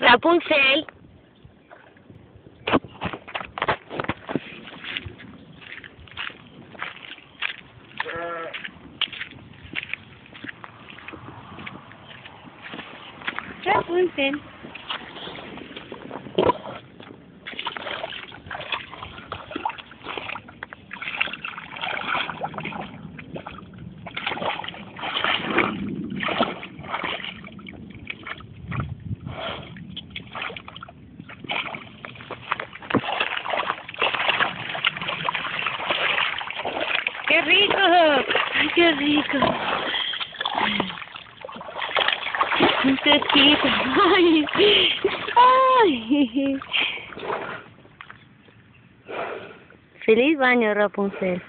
Rapunzel. Rapunzel. ¡Qué rico! ¡Ay, qué rico! Un tecito. ¡Ay! ¡Ay! Feliz baño, Rapunzel.